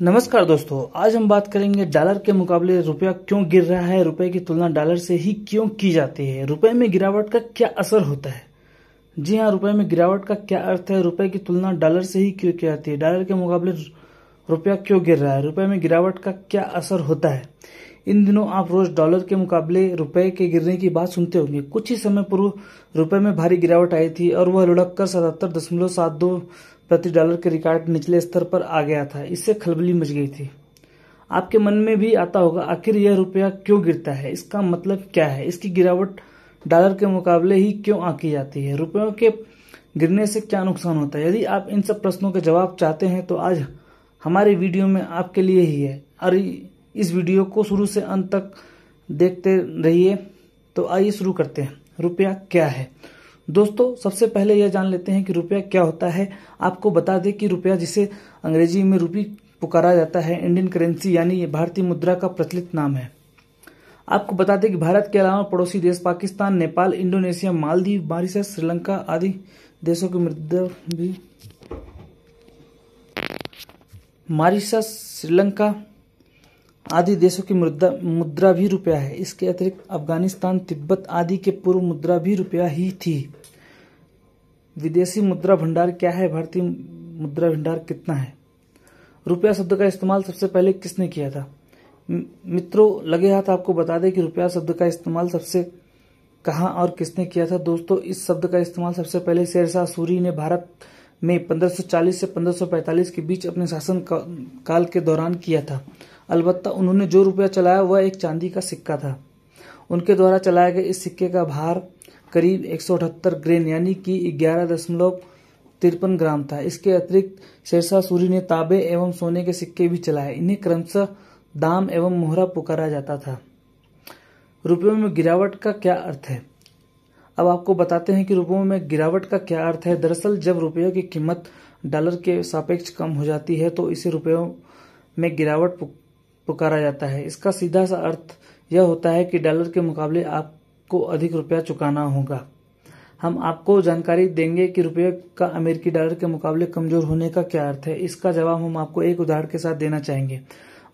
नमस्कार दोस्तों, आज हम बात करेंगे डॉलर के मुकाबले रुपया क्यों गिर रहा है, रुपए की तुलना डॉलर से ही क्यों की जाती है, रुपए में गिरावट का क्या असर होता है? जी हाँ रुपए में गिरावट का क्या अर्थ है, रुपए की तुलना डॉलर से ही क्यों की जाती है, डॉलर के मुकाबले रुपया क्यों गिर रहा है, रुपए में गिरावट का क्या असर होता है? इन दिनों आप रोज डॉलर के मुकाबले रुपए के गिरने की बात सुनते होंगे। कुछ ही समय पूर्व रुपए में भारी गिरावट आई थी और वह लुढ़क कर सतहत्तर दशमलव सात दो प्रति डॉलर के रिकॉर्ड निचले स्तर पर आ गया था। इससे खलबली मच गई थी। आपके मन में भी आता होगा, आखिर यह रुपया क्यों गिरता है? इसका मतलब क्या है? इसकी गिरावट डॉलर के मुकाबले ही क्यों आकी जाती है? रुपयों के गिरने से क्या नुकसान होता है? यदि आप इन सब प्रश्नों के जवाब चाहते हैं तो आज हमारे वीडियो में आपके लिए ही है। और इस वीडियो को शुरू से अंत तक देखते रहिए। तो आइए शुरू करते हैं। रुपया क्या है? दोस्तों, सबसे पहले यह जान लेते हैं कि रुपया क्या होता है। आपको बता दें कि रुपया जिसे अंग्रेज़ी में रूपी पुकारा जाता है इंडियन करेंसी यानी भारतीय मुद्रा का प्रचलित नाम है। आपको बता दें कि भारत के अलावा पड़ोसी देश पाकिस्तान, नेपाल, इंडोनेशिया, मालदीव मॉरिशस श्रीलंका आदि देशों की मुद्रा भी। मॉरिशस, श्रीलंका आदि देशों की मुद्रा मुद्रा भी रुपया है। इसके अतिरिक्त अफ़गानिस्तान, तिब्बत आदि के पूर्व मुद्रा भी रुपया ही थी। विदेशी मुद्रा भंडार क्या है? भारतीय मुद्रा भंडार कितना है? रुपया शब्द का इस्तेमाल सबसे पहले किसने किया था? मित्रों, लगे हाथ आपको बता दें कि रुपया शब्द का इस्तेमाल सबसे कहा और किसने किया था? दोस्तों, इस शब्द का इस्तेमाल सबसे पहले शेरशाह सूरी ने भारत में 1540 से 1545 के बीच अपने शासन काल के दौरान किया था। अलबत्ता उन्होंने जो रुपया चलाया, वह एक चांदी का सिक्का था। उनके द्वारा चलाए गए इस सिक्के का भार करीब एक सौ अठहत्तर ग्रेन, यानी कि ग्यारह दशमलव तिरपन ग्राम था। इसके अतिरिक्त शेरशाह सूरी ने ताबे एवं सोने के सिक्के भी चलाए। इन्हें क्रमशः दाम एवं मोहरा पुकारा जाता था। रुपयों में गिरावट का क्या अर्थ है? अब आपको बताते हैं कि रुपयों में गिरावट का क्या अर्थ है। दरअसल, जब रुपयों की कीमत डॉलर के सापेक्ष कम हो जाती है तो इसे रुपयों में गिरावट पुकारा जाता है। इसका सीधा सा अर्थ यह होता है कि डॉलर के मुकाबले आपको अधिक रुपया चुकाना होगा। हम आपको जानकारी देंगे कि रुपये का अमेरिकी डॉलर के मुकाबले कमज़ोर होने का क्या अर्थ है। इसका जवाब हम आपको एक उदाहरण के साथ देना चाहेंगे।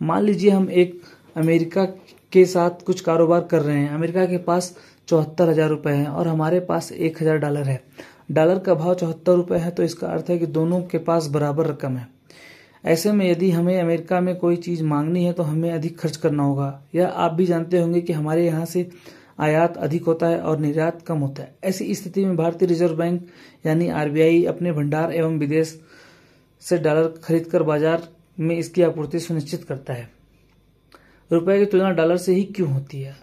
मान लीजिए हम एक अमेरिका के साथ कुछ कारोबार कर रहे हैं। अमेरिका के पास चौहत्तर हज़ार रुपए है और हमारे पास एक हज़ार डॉलर है। डॉलर का भाव चौहत्तर रुपए है तो इसका अर्थ है कि दोनों के पास बराबर रकम है। ऐसे में यदि हमें अमेरिका में कोई चीज़ मांगनी है तो हमें अधिक खर्च करना होगा। या आप भी जानते होंगे कि हमारे यहाँ से आयात अधिक होता है और निर्यात कम होता है। ऐसी स्थिति में भारतीय रिज़र्व बैंक, यानी आरबीआई अपने भंडार एवं विदेश से डॉलर खरीदकर बाज़ार में इसकी आपूर्ति सुनिश्चित करता है। रुपए की तुलना डॉलर से ही क्यों होती है?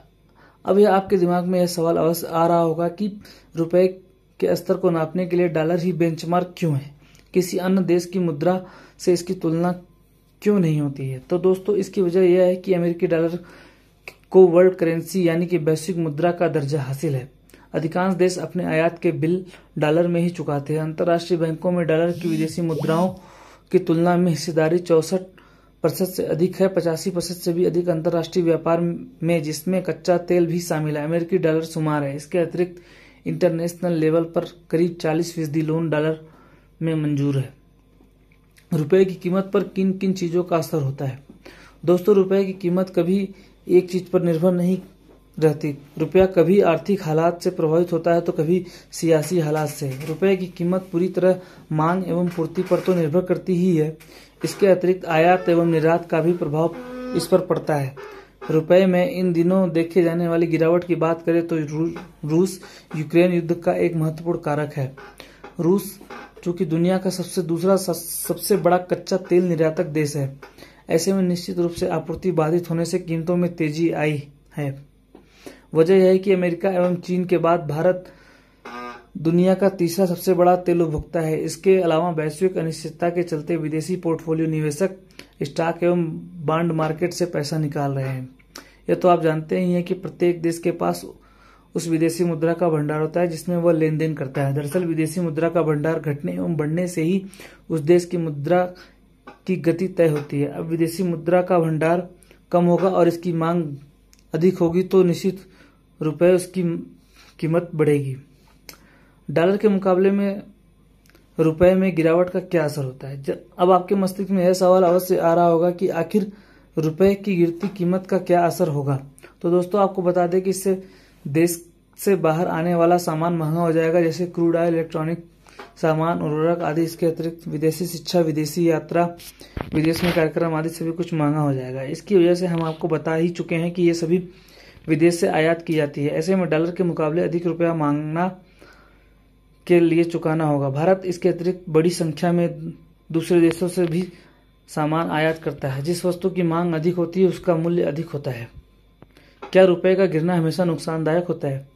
अब यह आपके दिमाग में यह सवाल अवश्य आ रहा होगा कि रुपए के स्तर को नापने के लिए डॉलर ही बेंचमार्क क्यों है? किसी अन्य देश की मुद्रा से इसकी तुलना क्यों नहीं होती है? तो दोस्तों, इसकी वजह यह है कि अमेरिकी डॉलर को वर्ल्ड करेंसी यानी कि वैश्विक मुद्रा का दर्जा हासिल है। अधिकांश देश अपने आयात के बिल डॉलर में ही चुकाते हैं। अंतर्राष्ट्रीय बैंकों में डॉलर की विदेशी मुद्राओं की तुलना में हिस्सेदारी चौसठ प्रतिशत से अधिक है, पचासी प्रतिशत से भी अधिक अंतर्राष्ट्रीय व्यापार में, जिसमें कच्चा तेल भी शामिल है। अमेरिकी डॉलर शुमार है। इसके अतिरिक्त इंटरनेशनल लेवल पर करीब 40 फ़ीसदी लोन डॉलर में मंजूर है। रुपए की कीमत पर किन किन चीज़ों का असर होता है? दोस्तों, रुपए की कीमत कभी एक चीज़ पर निर्भर नहीं रहती। रुपया कभी आर्थिक हालात से प्रभावित होता है तो कभी सियासी हालात से। रुपए की कीमत पूरी तरह मांग एवं पूर्ति पर तो निर्भर करती ही है। इसके अतिरिक्त आयात एवं निर्यात का भी प्रभाव इस पर पड़ता है। रुपए में इन दिनों देखे जाने वाली गिरावट की बात करें तो रूस यूक्रेन युद्ध का एक महत्वपूर्ण कारक है। रूस, जो कि दुनिया का सबसे दूसरा सबसे बड़ा कच्चा तेल निर्यातक देश है, ऐसे में निश्चित रूप से आपूर्ति बाधित होने से कीमतों में तेज़ी आई है। वजह यह है कि अमेरिका एवं चीन के बाद भारत दुनिया का तीसरा सबसे बड़ा तेल उपभोक्ता है। इसके अलावा वैश्विक अनिश्चितता के चलते विदेशी पोर्टफोलियो निवेशक स्टॉक एवं बॉन्ड मार्केट से पैसा निकाल रहे हैं। यह तो आप जानते ही हैं कि प्रत्येक देश के पास उस विदेशी मुद्रा का भंडार होता है जिसमें वह लेन देन करता है। दरअसल विदेशी मुद्रा का भंडार घटने एवं बढ़ने से ही उस देश की मुद्रा की गति तय होती है। अब विदेशी मुद्रा का भंडार कम होगा और इसकी मांग अधिक होगी तो निश्चित रुपए उसकी कीमत बढ़ेगी। डॉलर के मुकाबले में रुपए में गिरावट का क्या असर होता है? अब आपके मस्तिष्क में यह सवाल अवश्य आ रहा होगा कि आखिर रुपए की गिरती कीमत का क्या असर होगा? तो दोस्तों, आपको बता दें कि इससे देश से बाहर आने वाला सामान महँगा हो जाएगा, जैसे क्रूड ऑयल, इलेक्ट्रॉनिक सामान, उर्वरक आदि। इसके अतिरिक्त विदेशी शिक्षा, विदेशी यात्रा, विदेश में कार्यक्रम आदि सभी कुछ महँगा हो जाएगा। इसकी वजह से हम आपको बता ही चुके हैं कि ये सभी विदेश से आयात की जाती है। ऐसे में डॉलर के मुकाबले अधिक रुपया मांगना के लिए चुकाना होगा। भारत इसके अतिरिक्त बड़ी संख्या में दूसरे देशों से भी सामान आयात करता है। जिस वस्तु की मांग अधिक होती है, उसका मूल्य अधिक होता है। क्या रुपए का गिरना हमेशा नुकसानदायक होता है?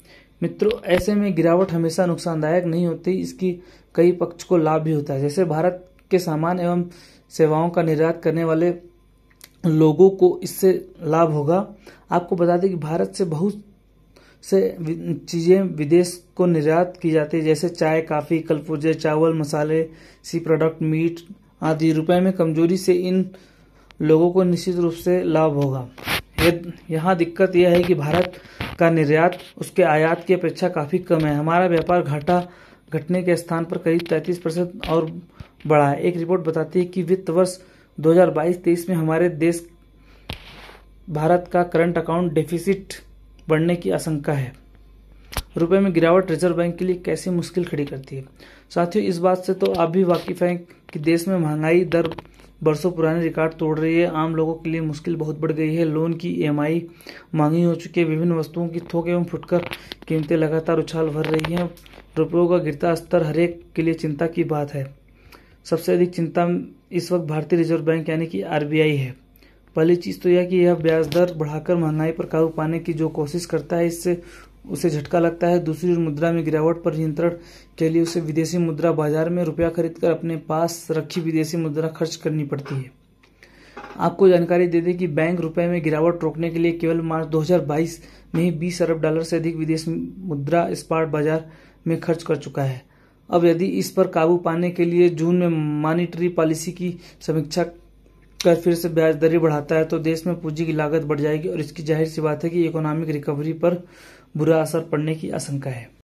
मित्रों, ऐसे में गिरावट हमेशा नुकसानदायक नहीं होती, इसकी कई पक्ष को लाभ भी होता है। जैसे भारत के सामान एवं सेवाओं का निर्यात करने वाले लोगों को इससे लाभ होगा। आपको बता दें कि भारत से बहुत से चीज़ें विदेश को निर्यात की जाती है, जैसे चाय, काफ़ी, कलपुर्जे, चावल, मसाले, सी प्रोडक्ट, मीट आदि। रुपए में कमज़ोरी से इन लोगों को निश्चित रूप से लाभ होगा। यहाँ दिक्कत यह है कि भारत का निर्यात, उसके आयात की अपेक्षा काफ़ी कम है। हमारा व्यापार घाटा घटने के स्थान पर करीब तैंतीस परसेंट और बढ़ा है। एक रिपोर्ट बताती है कि वित्त वर्ष 2022-23 में हमारे देश, भारत का करंट अकाउंट डेफिसिट बढ़ने की आशंका है। रुपए में गिरावट रिज़र्व बैंक के लिए कैसी मुश्किल खड़ी करती है? साथियों, इस बात से तो आप भी वाकिफ हैं कि देश में महँगाई दर बरसों पुराने रिकॉर्ड तोड़ रही है। आम लोगों के लिए मुश्किल बहुत बढ़ गई है। लोन की ईएमआई महँगी हो चुकी है। विभिन्न वस्तुओं की थोक एवं फुटकर कीमतें लगातार उछाल भर रही हैं। रुपयों का गिरता स्तर हरेक के लिए चिंता की बात है। सबसे अधिक चिंता इस वक्त भारतीय रिज़र्व बैंक यानी कि आरबीआई है। पहली चीज़ तो यह कि यह ब्याज दर बढ़ाकर महँगाई पर काबू पाने की जो कोशिश करता है, इससे उसे झटका लगता है। दूसरी ओर मुद्रा में गिरावट पर नियंत्रण के लिए उसे विदेशी मुद्रा बाज़ार में रुपया खरीदकर अपने पास रखी विदेशी मुद्रा खर्च करनी पड़ती है। आपको जानकारी दे दें कि बैंक रुपए में गिरावट रोकने के लिए केवल मार्च 2022 में ही 20 अरब डॉलर से अधिक विदेश मुद्रा स्पॉट बाज़ार में खर्च कर चुका है। अब यदि इस पर काबू पाने के लिए जून में मॉनिटरी पॉलिसी की समीक्षा कर फिर से ब्याज दरें बढ़ाता है तो देश में पूंजी की लागत बढ़ जाएगी और इसकी ज़ाहिर सी बात है कि इकोनॉमिक रिकवरी पर बुरा असर पड़ने की आशंका है।